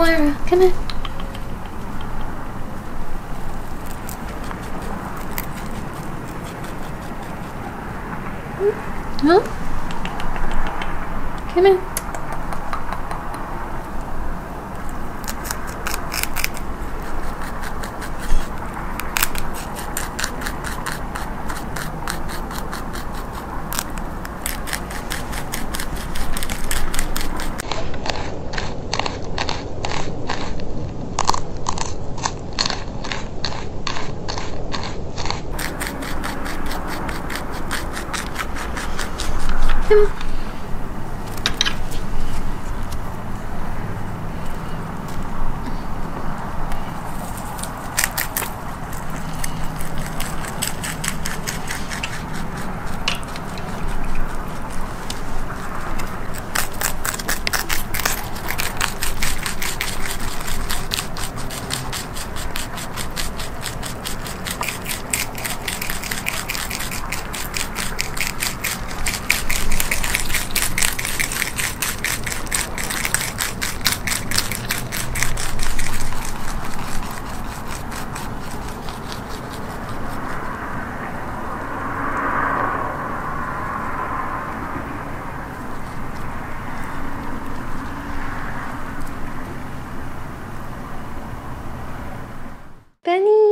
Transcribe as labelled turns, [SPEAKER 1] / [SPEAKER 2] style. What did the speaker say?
[SPEAKER 1] Moira, come in. Hmm? Huh? Come in. Come Benny.